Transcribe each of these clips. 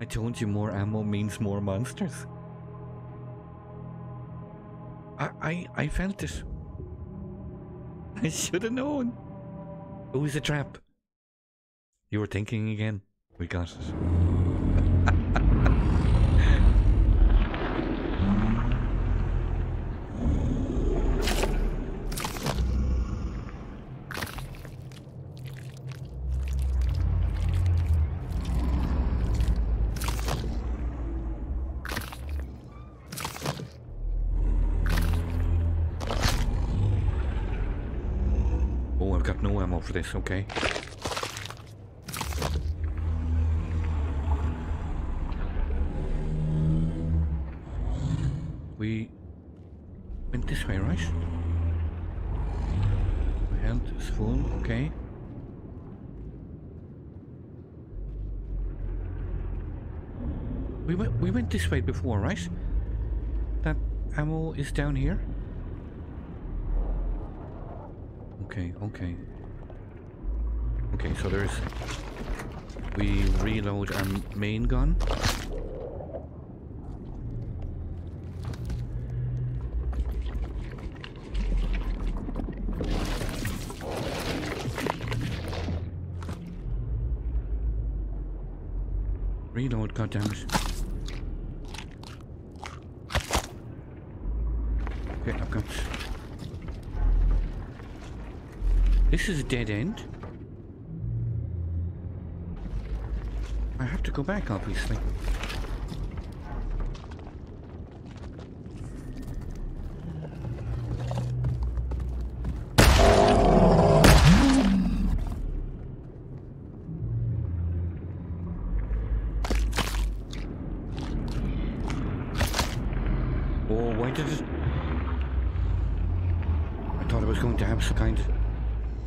I told you more ammo means more monsters. I I, I felt it. I should have known. It was a trap. You were thinking again. We got it. Okay. We went this way, right? My health is full, okay. We went we went this way before, right? That ammo is down here? Okay, okay. Okay, so there's... We reload our main gun. Reload, goddammit. Okay, I've got... This is a dead end.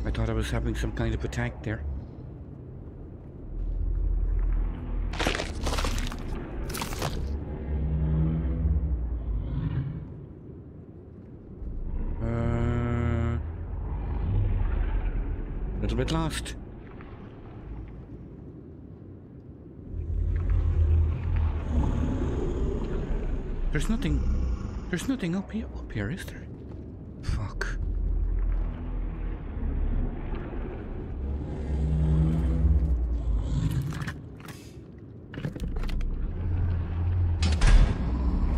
I thought I was having some kind of attack there. Uh, a little bit. There's nothing. There's nothing up here. Up here, is there? Fuck.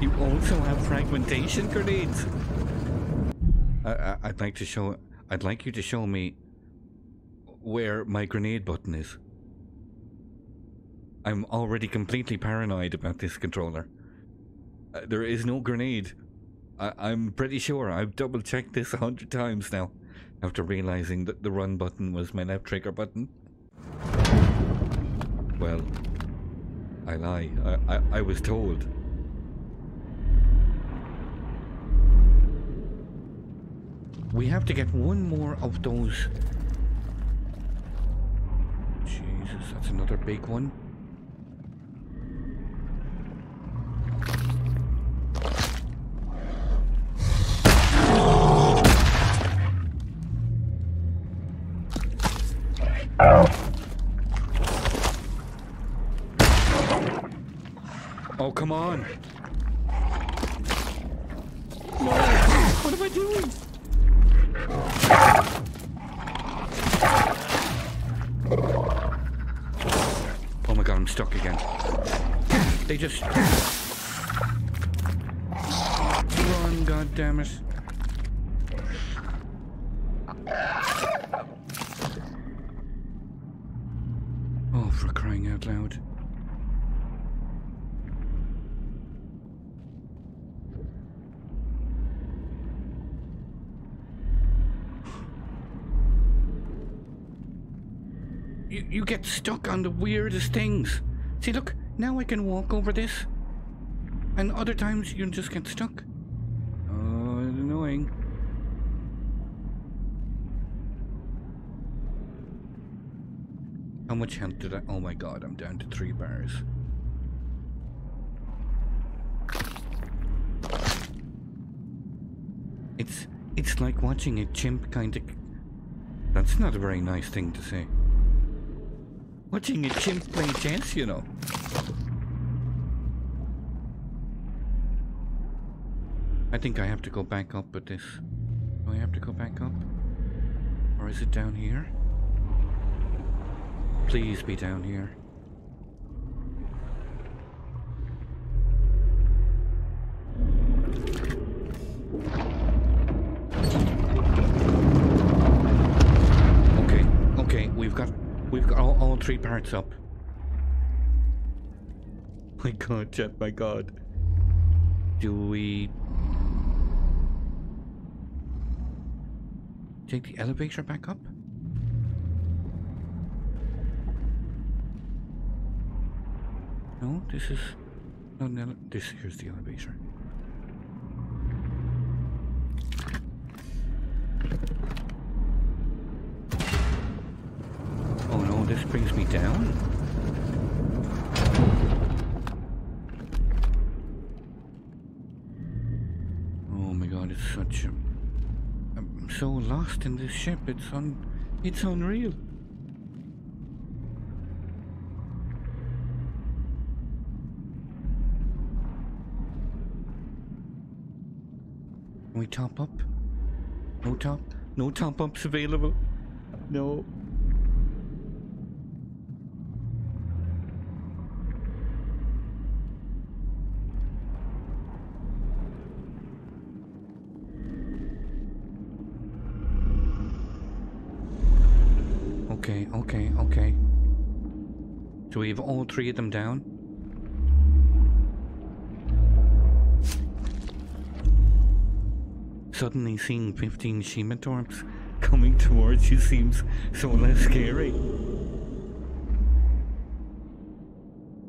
You also have fragmentation grenades. I, I, I'd like to show. I'd like you to show me where my grenade button is. I'm already completely paranoid about this controller. Uh, there is no grenade. I, I'm pretty sure I've double checked this a hundred times now, after realizing that the run button was my left trigger button. Well, I lie. I, I, I was told. We have to get one more of those. Jesus, that's another big one. Weirdest things. See, look, now I can walk over this. And other times you just get stuck. Oh, annoying. How much health did I? Oh my god, I'm down to three bars. It's it's like watching a chimp kind of. That's not a very nice thing to say. Watching a chimp playing chance, you know. I think I have to go back up with this. Do I have to go back up? Or is it down here? Please be down here. Three parts up. My god, Jet, my god. Do we take the elevator back up? No, this is No, ele- this here's the elevator. Oh no, this brings me down. Oh my god, it's such a I'm so lost in this ship. It's un it's unreal. Can we top up? No top no top ups available. No. Okay, okay, okay. So we of them down? Suddenly seeing 15 Shematorps coming towards you seems so less scary.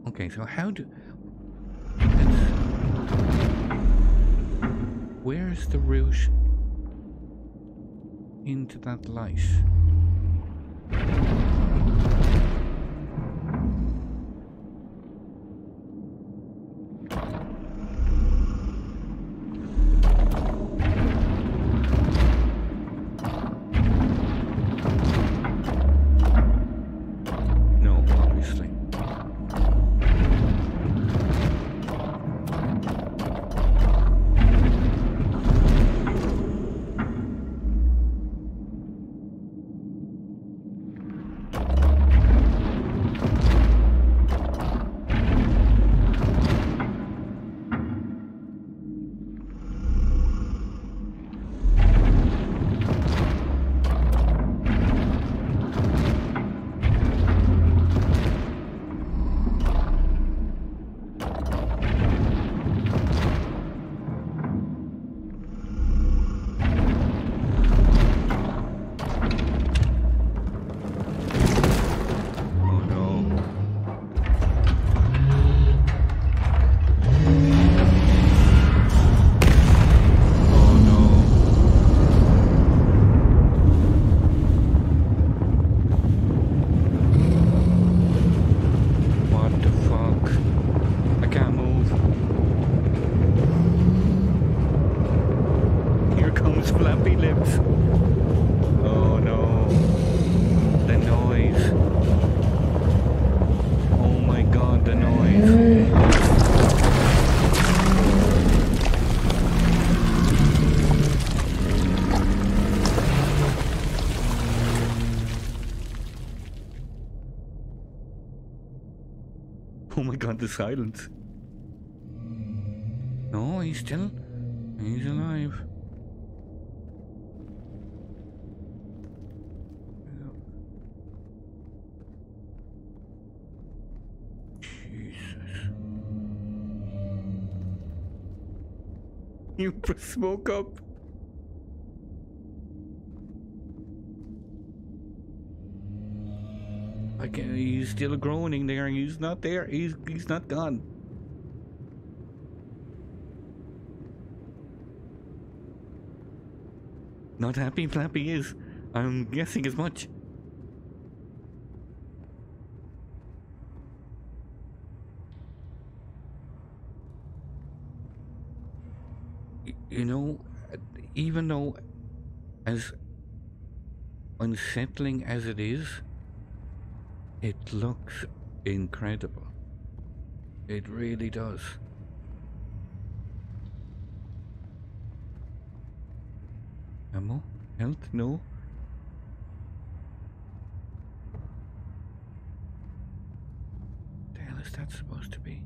Okay, so how do... Where's the route into that light? The silence. No, he's still. He's alive. Jesus. You smoke up. He's still groaning there. He's not there. He's he's not gone. Not happy Flappy is. I'm guessing as much. You know, even though as unsettling as it is, it looks incredible. It really does. Ammo? Health? No. The hell is that supposed to be?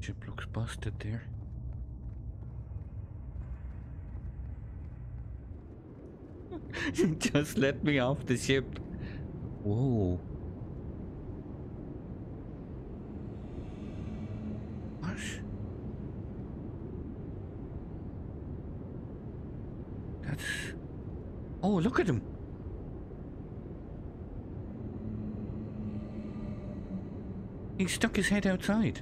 Ship looks busted there. Just let me off the ship. Whoa. What? That's. Oh, look at him. He stuck his head outside.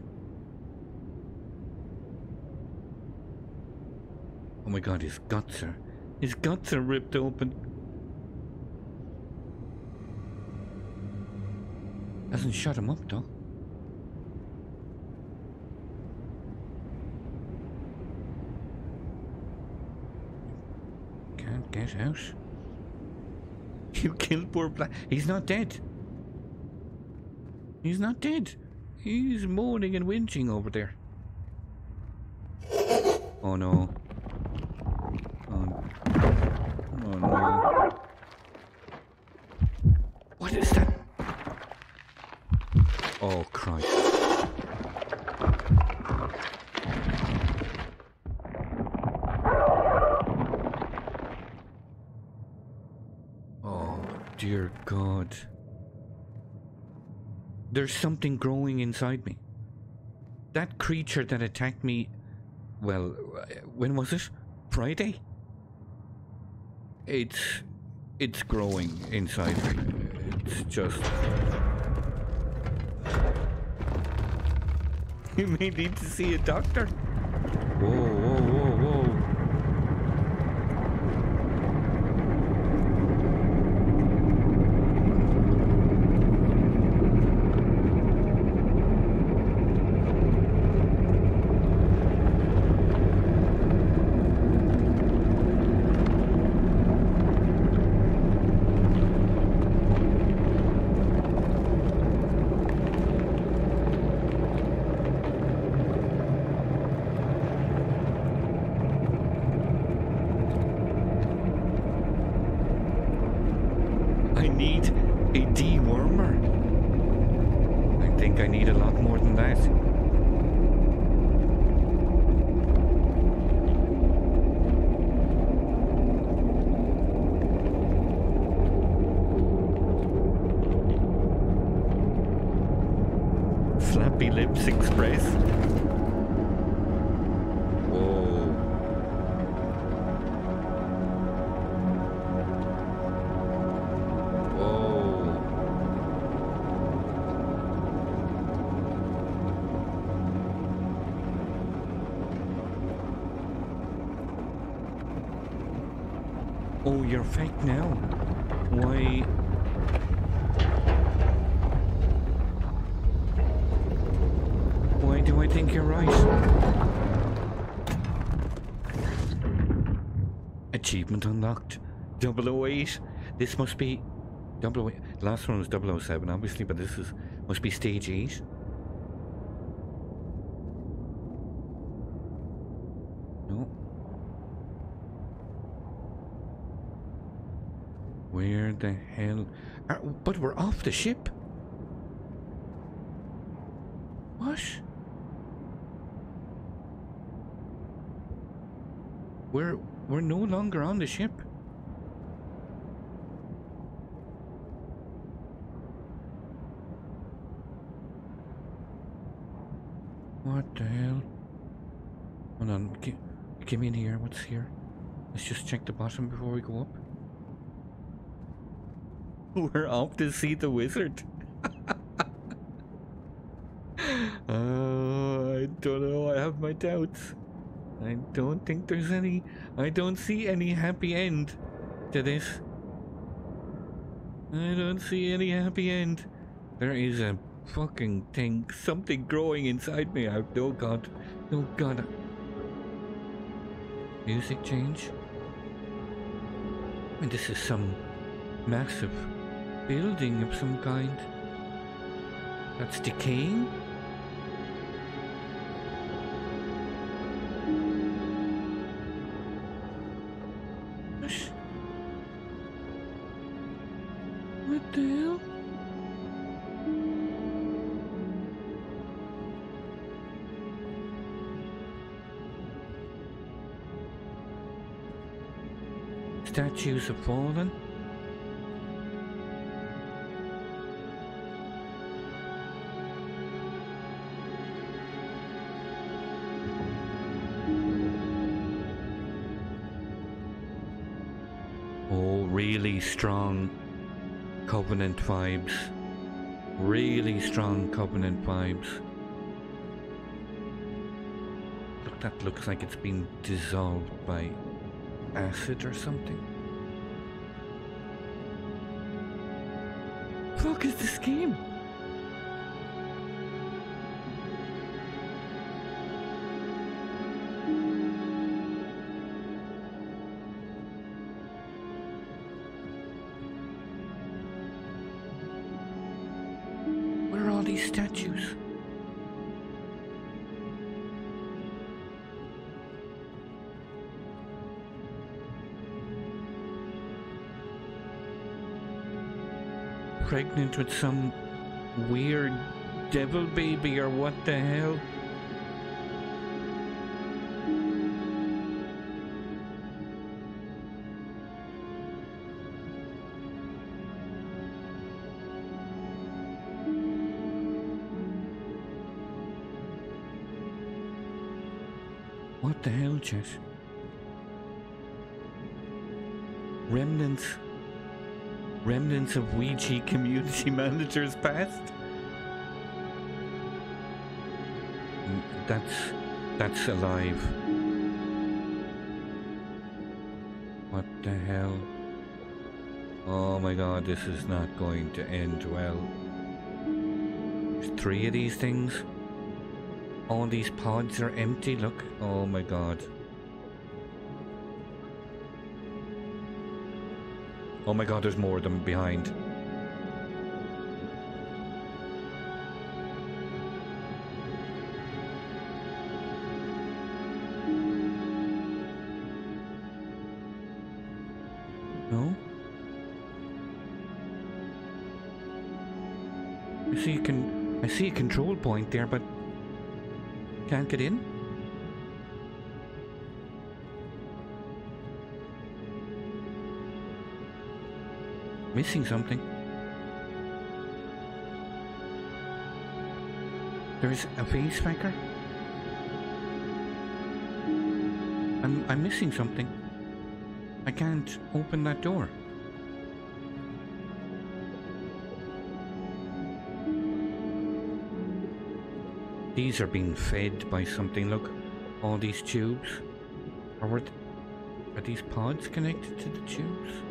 Oh my god, his guts are. His guts are ripped open. Hasn't shut him up though. Can't get out. You killed poor Black. He's not dead. He's not dead. He's moaning and whinging over there. Oh no. Oh, oh no. What is that? Oh Christ. Oh dear God. There's something growing inside me. That creature that attacked me, well, when was it? Friday? It's. It's growing inside me. It's just. You may need to see a doctor. Whoa, Achievement unlocked. 008. This must be 008. Last one was 007, obviously, but this is must be stage 8. No. Where the hell? Are, but we're off the ship. What? We're we're no longer on the ship. What the hell? Hold on, gi- give me in here. What's here? Let's just check the bottom before we go up. We're off to see the wizard. oh, I don't know. I have my doubts. I don't think there's any. I don't see any happy end to this. I don't see any happy end. There is a fucking thing, something growing inside me. I, oh god. Oh god. Music change? And this is some massive building of some kind. That's decaying? Statues have fallen. Oh, really strong Covenant vibes. Really strong Covenant vibes. Look, that looks like it's been dissolved by acid or something. Fuck is this game? Pregnant with some weird devil baby or what the hell? What the hell, Chet? Remnants. Remnants of Ouija community managers past? Mm, That's. that's alive. What the hell? Oh my god, this is not going to end well. There's three of these things. All these pods are empty, look. Oh my god. Oh my god, there's more of them behind. Missing something. There's a face tracker. I'm I'm missing something. I can't open that door. These are being fed by something. Look, all these tubes. Are, are these pods connected to the tubes?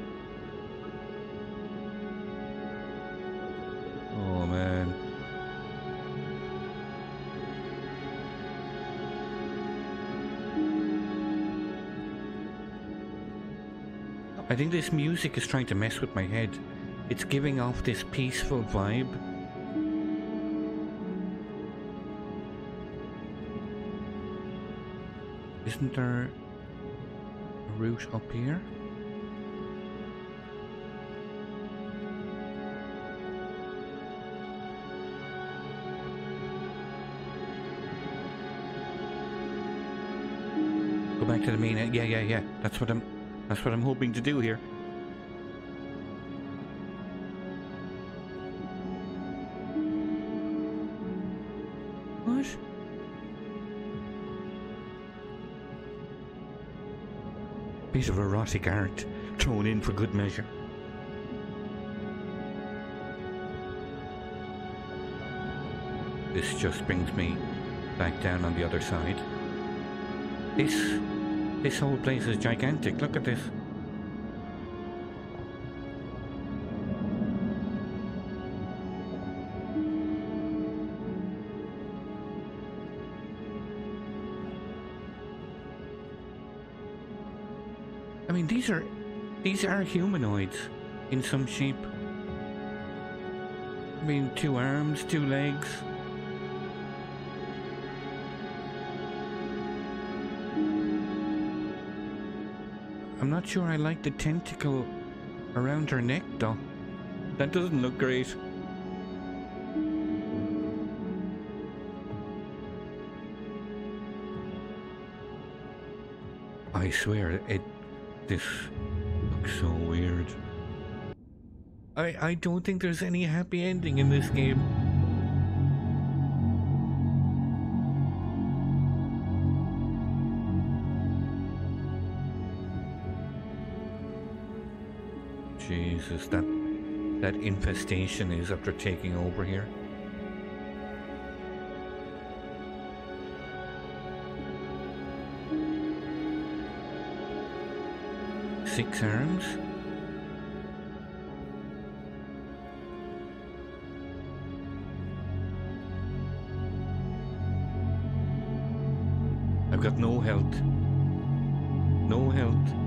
Think this music is trying to mess with my head. It's giving off this peaceful vibe. Isn't there a route up here? Go back to the main. Yeah, yeah, yeah. That's what I'm. That's what I'm hoping to do here. What? Bit of erotic art thrown in for good measure. This just brings me back down on the other side. This this whole place is gigantic. Look at this. I mean, these are these are humanoids in some shape. I mean, two arms, two legs. Not sure I like the tentacle around her neck, though. That doesn't look great. I swear, it. This looks so weird. I I don't think there's any happy ending in this game. Jesus, that that infestation is after taking over here. Six arms? I've got no health. No health.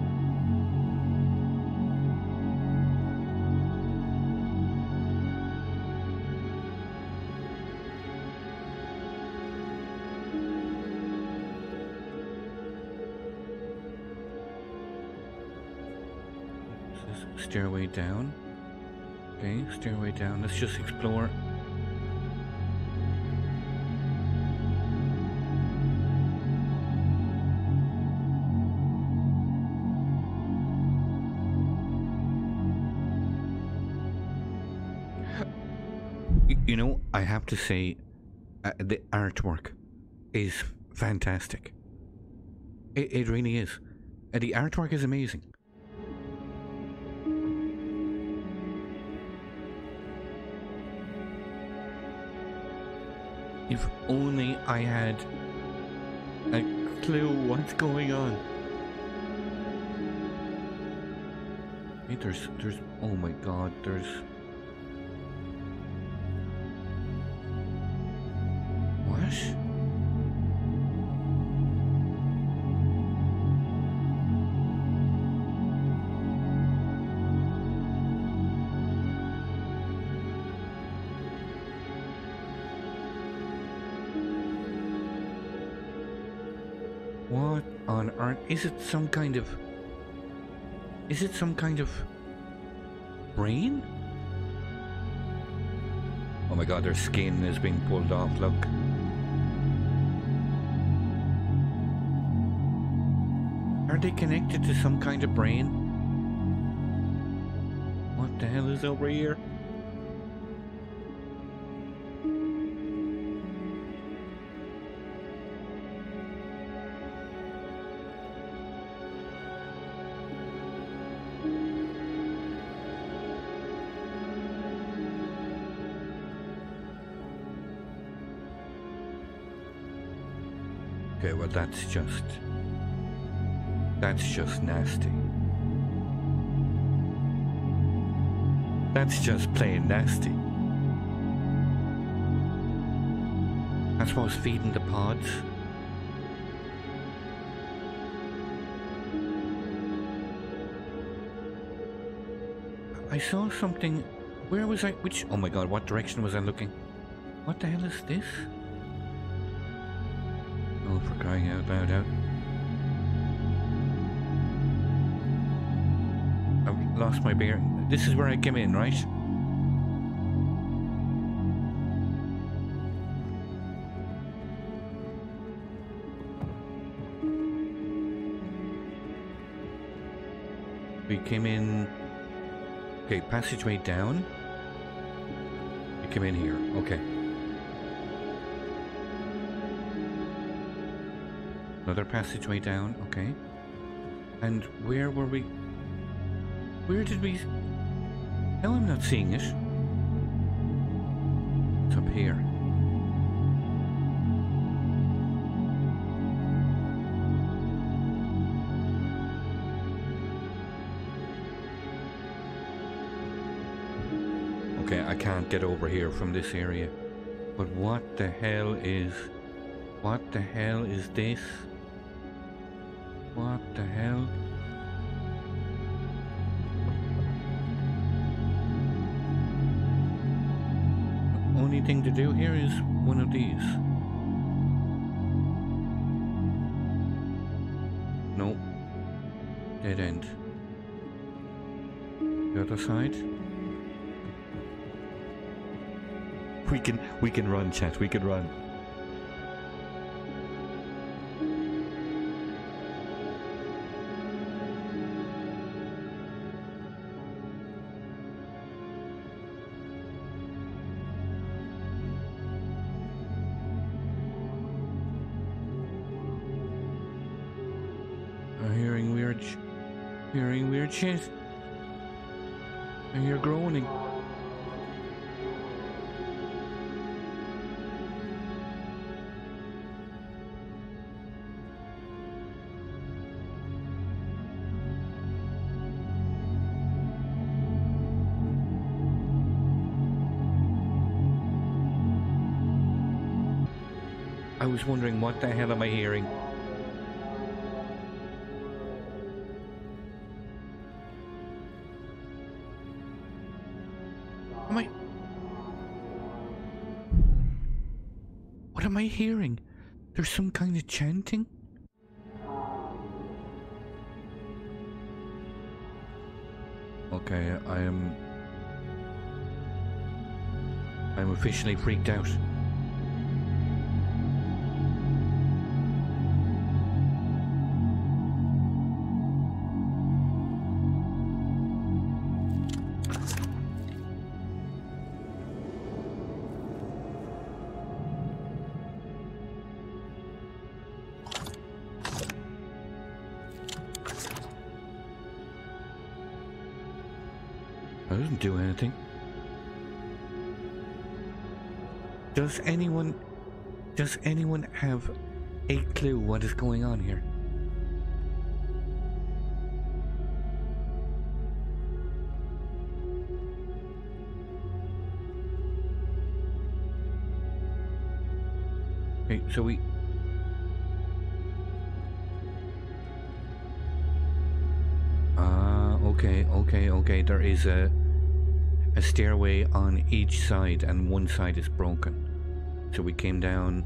Down. Okay, stairway down. Let's just explore. You know, I have to say, uh, the artwork is fantastic. It, it really is. Uh, the artwork is amazing. Only I had a clue what's going on. Hey, there's, there's, oh my god, there's... Earth? Is it some kind of... Is it some kind of... Brain? Oh my god, their skin is being pulled off, look. Are they connected to some kind of brain? What the hell is over here? That's just... That's just nasty. That's just plain nasty. I suppose feeding the pods. I saw something. Where was I? Which? Oh my god, what direction was I looking? What the hell is this? For crying out loud out. I've lost my bear. This is where I came in, right? We came in... Okay, passageway down. We came in here. Okay. Another passageway down, okay. And where were we? Where did we... No, I'm not seeing it. It's up here. Okay, I can't get over here from this area. But what the hell is... What the hell is this? The hell? Only thing to do here is one of these. Nope. Dead end. The other side? we can we can run, chat. We can run. I was wondering what the hell am I hearing? Am I? What am I hearing? There's some kind of chanting? Okay, I am. I'm officially freaked out. Does anyone does anyone have a clue what is going on here? Okay, so we Ah, okay, okay, okay. There is a a stairway on each side, and one side is broken. So we came down.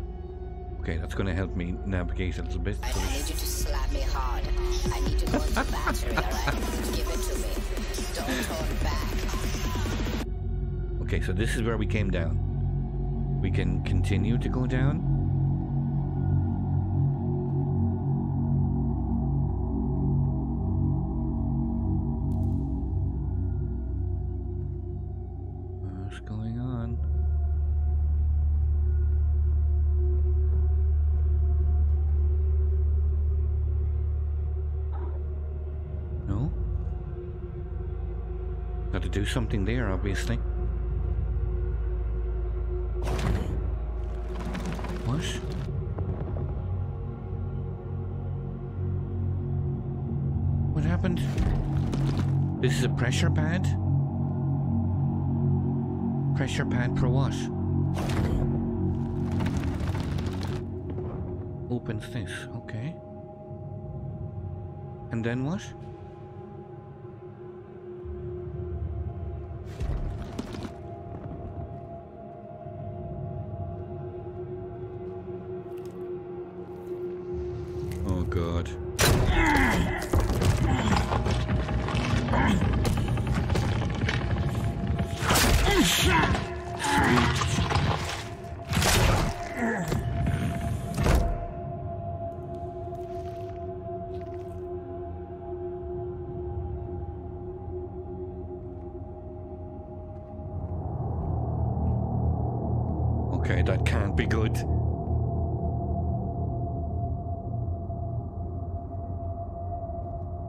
Okay, that's going to help me navigate a little bit. I need you to slap me hard. I need to go into battery, alright? Give it to me. Don't hold back. Okay, so this is where we came down. We can continue to go down. Something there, obviously. What? What happened? This is a pressure pad? Pressure pad for what? Opens this, okay. And then what? Okay, that can't be good.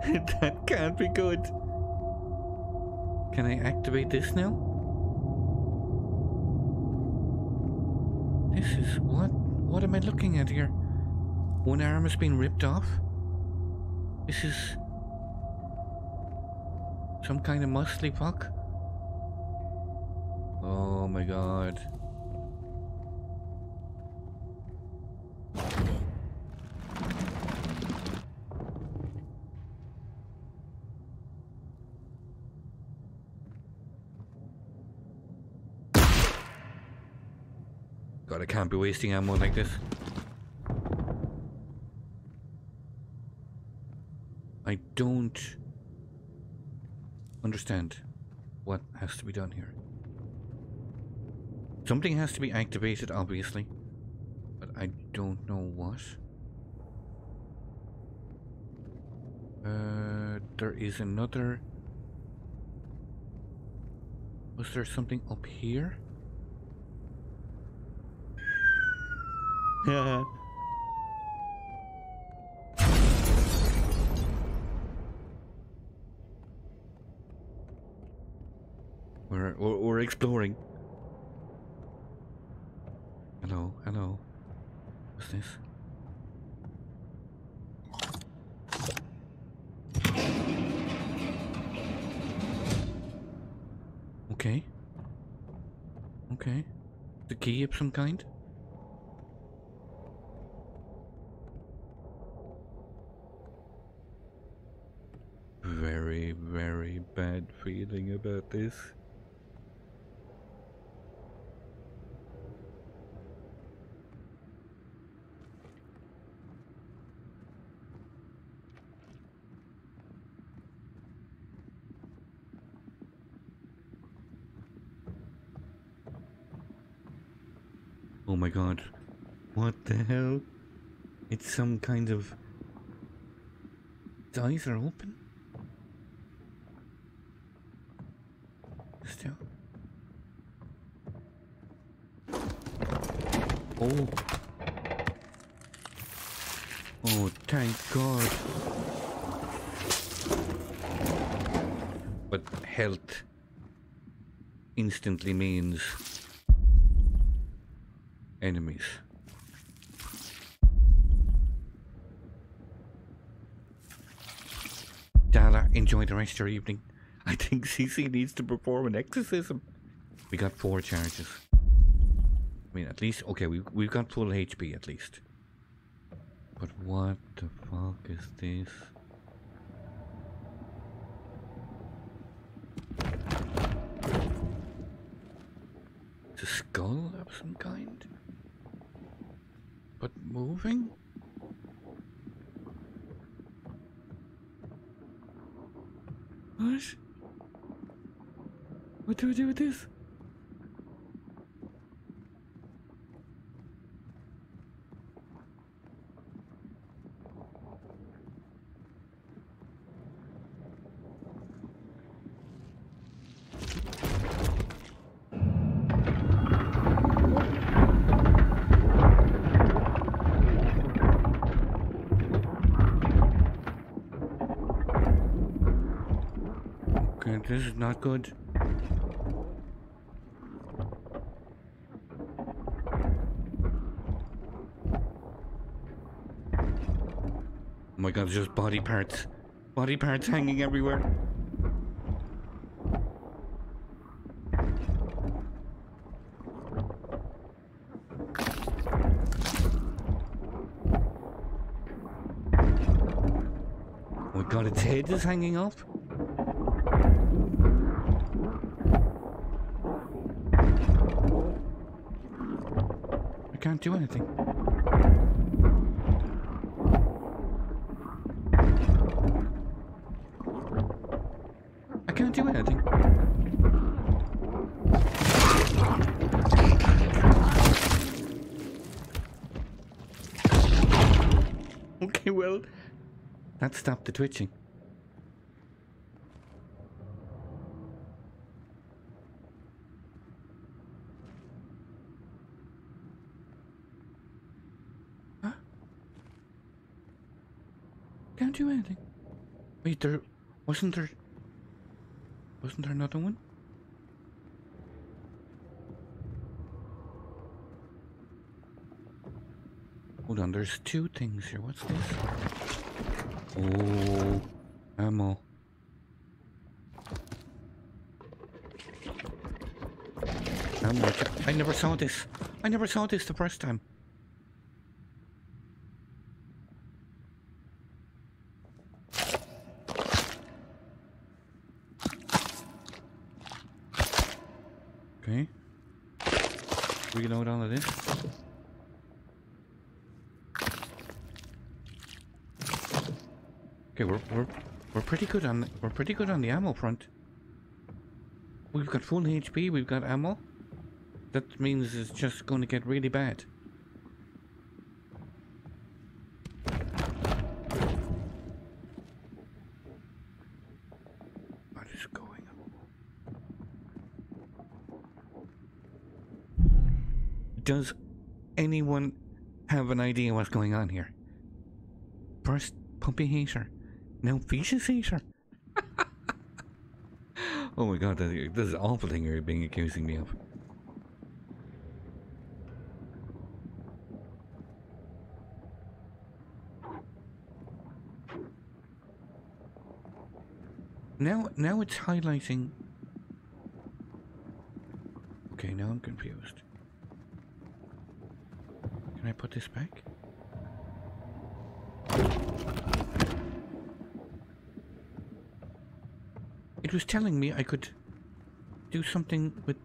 that can't be good. Can I activate this now? This is what? What am I looking at here? One arm has been ripped off. This is some kind of muscly fuck. Oh my god. Wasting ammo like this. I don't understand what has to be done here. Something has to be activated, obviously. But I don't know what. Uh, there is another... Was there something up here? We're, we're, we're exploring. Hello, hello. What's this? Okay. Okay. The key of some kind? Very, bad feeling about this. Oh my god. What the hell? It's some kind of. Its eyes are open? Still. Oh. Oh, thank God. But health instantly means enemies. Dala, enjoy the rest of your evening. I think CC needs to perform an exorcism. We got four charges. I mean, at least, okay, we, we've got full HP at least. But what the fuck is this? It's a skull of some kind? But moving? What? What do we do with this? Okay, this not good. Oh my god, there's just body parts. Body parts hanging everywhere. Oh my god, its head is hanging off. I can't do anything. I can't do anything. Okay, well, that stopped the twitching. Huh? Can't do anything. Wait, there wasn't there. Wasn't there another one? Hold on, there's two things here. What's this? Oh, ammo. Ammo. I never saw this. I never saw this the first time. Okay. Reload all of this. Okay, we're we're we're pretty on we're pretty good on the ammo front. We've got full HP. We've got ammo. that means it's just going to get really bad. What is going on? Does anyone have an idea what's going on here? First puppy hater, now feces hater. Oh my god, this is an awful thing you're being accusing me of. Now, now it's highlighting. Okay, now I'm confused. Can I put this back? It was telling me I could do something with.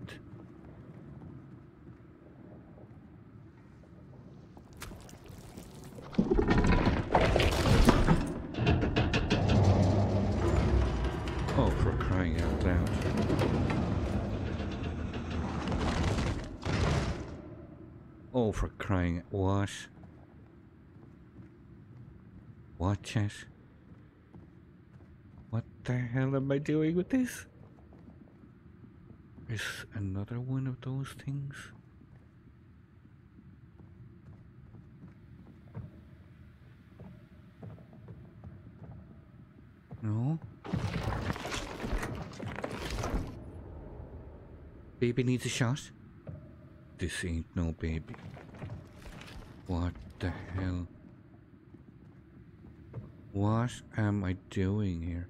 Oh, for crying out loud. Oh, for crying. What? What, chat? What the hell am I doing with this? Is another one of those things? No? Baby needs a shot? This ain't no baby. What the hell? What am I doing here?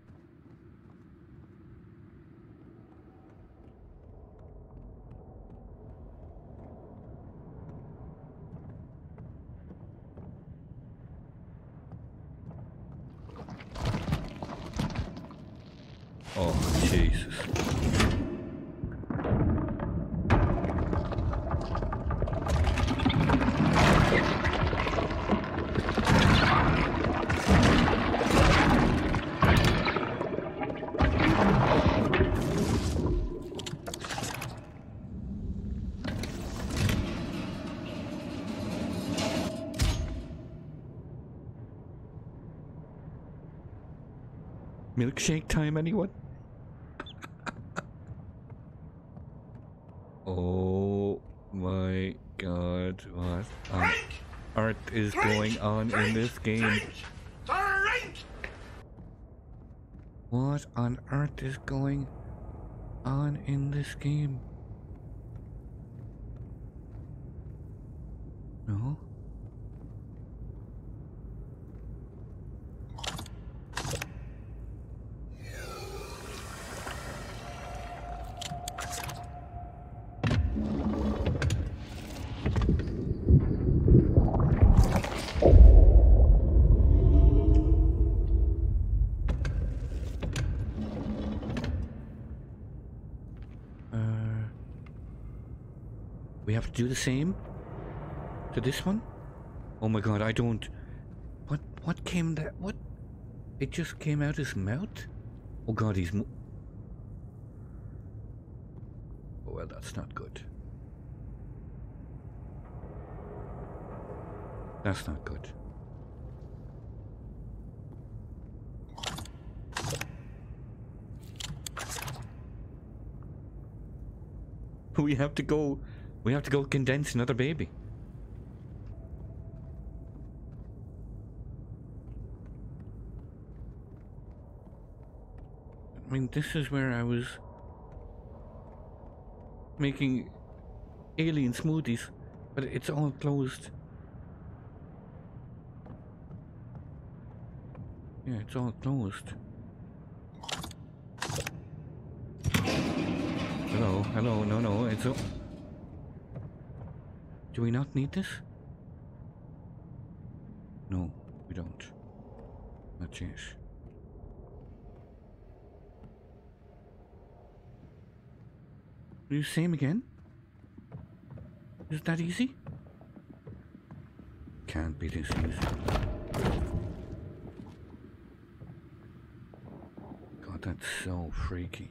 Milkshake time, anyone? oh my god, what on earth is going on in this game? What on earth is going on in this game? No? Same to this one. Oh my god, I don't. What? What came that? What? It just came out his mouth. Oh god, he's. Mo- oh well, that's not good. That's not good. We have to go. We have to go condense another baby. I mean, this is where I was making alien smoothies, but it's all closed. Yeah, it's all closed. Hello, hello, no, no, it's all... Do we not need this? No, we don't. Not yet. Will you same again? Is that easy? Can't be this easy. God, that's so freaky.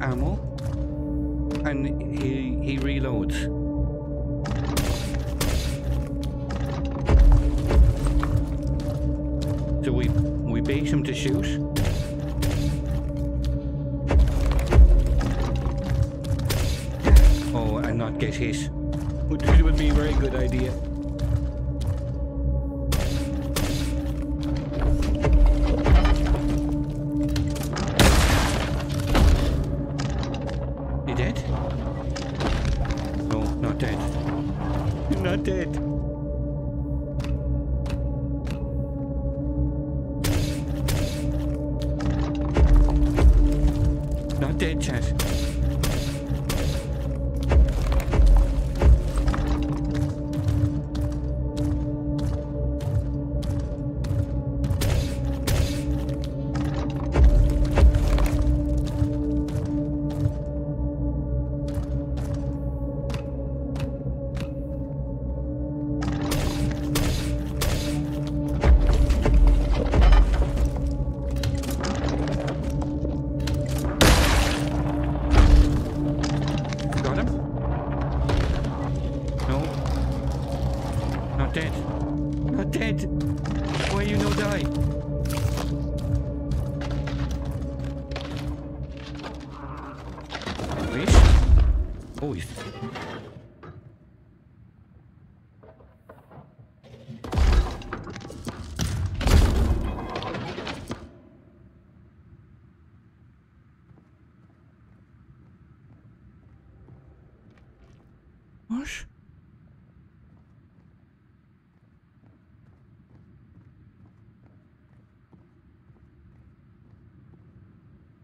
ammo and he, he reloads. So we we bait him to shoot. Oh, and not get. Would, would be a very good idea.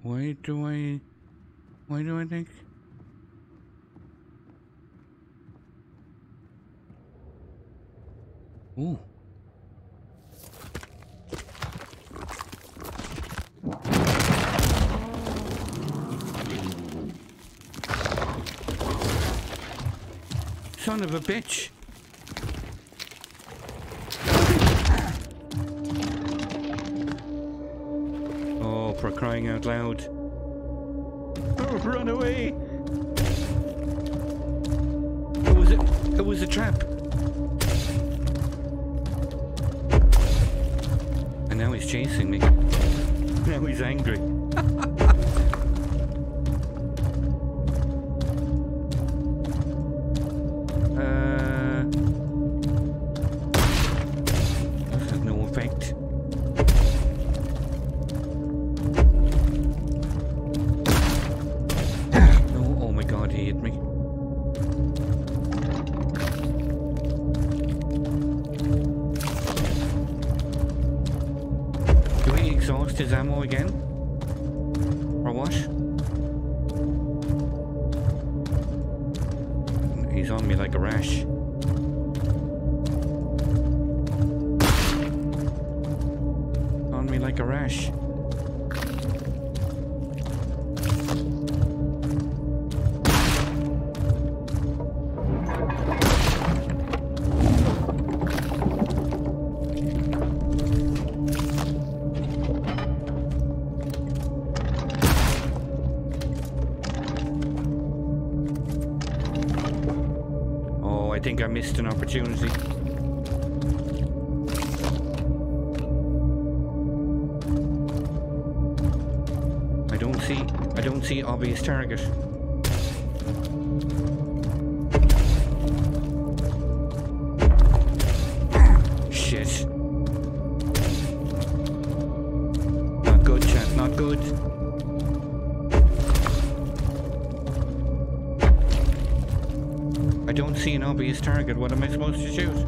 Why do I... Why do I think... Ooh. Son of a bitch. Crying out loud. Oh, run away! It was a, it was a trap. And now he's chasing me. Now he's angry. Think I missed an opportunity. I don't see I don't see obvious target. What am I supposed to shoot?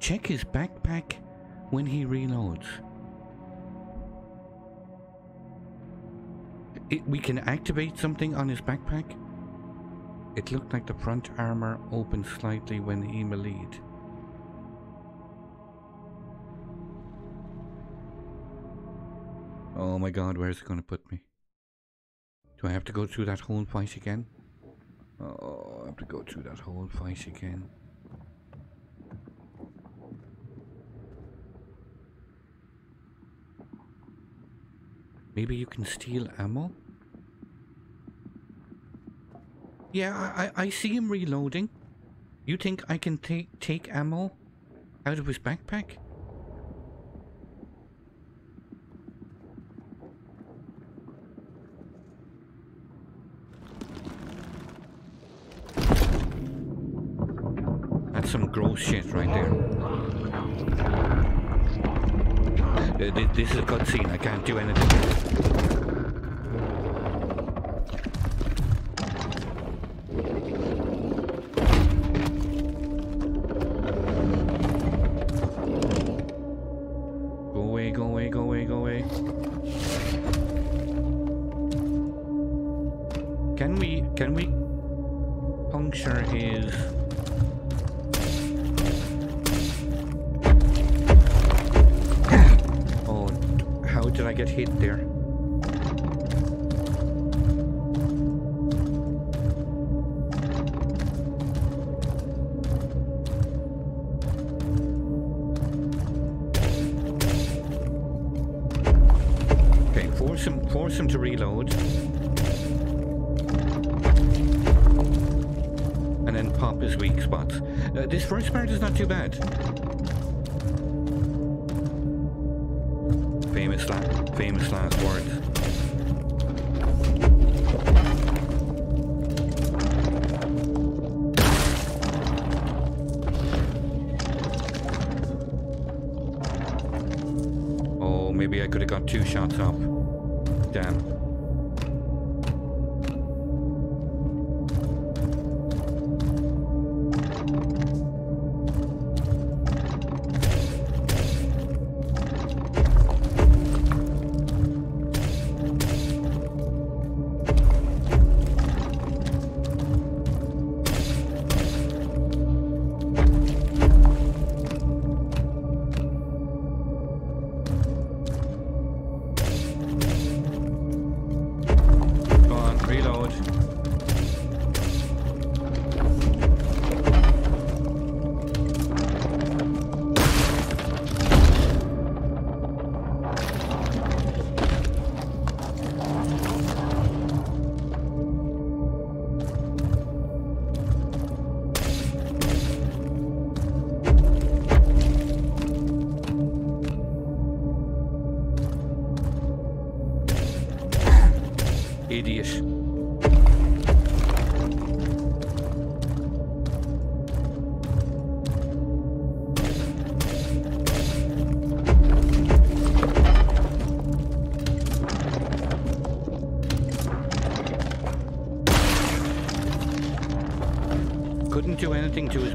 Check his backpack when he reloads. It, we can activate something on his backpack? It looked like the front armor opened slightly when he meleeed. Oh my god, where's it gonna put me? Do I have to go through that whole fight again? Oh, I have to go through that whole fight again. Maybe you can steal ammo? Yeah, I, I, see him reloading. You think I can take take ammo out of his backpack? That's some gross shit right there. Uh, thi- This is a cutscene. I can't do anything. Anything to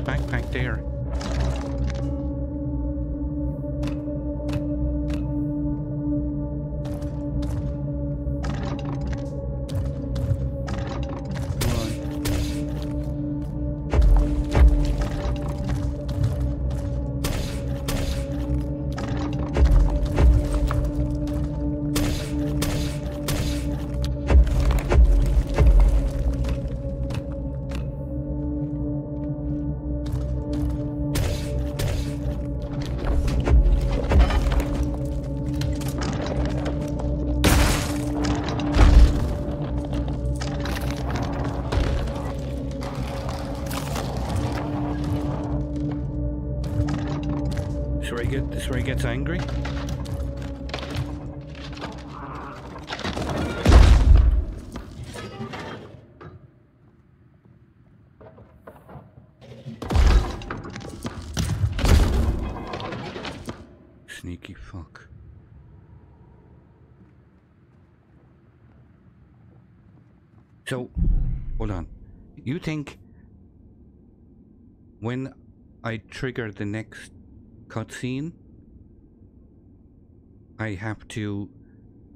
think when I trigger the next cutscene, I have to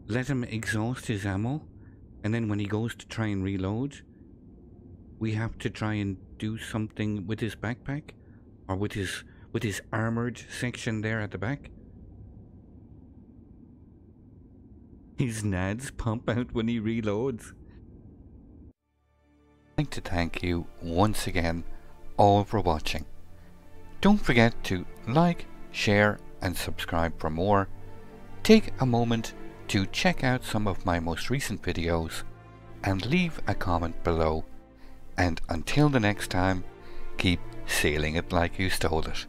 let him exhaust his ammo, and then when he goes to try and reload, we have to try and do something with his backpack, or with his with his armored section there at the back. His nads pump out when he reloads. I'd like to thank you once again all for watching. Don't forget to like, share and subscribe for more. Take a moment to check out some of my most recent videos and leave a comment below. And until the next time, keep sailing it like you stole it.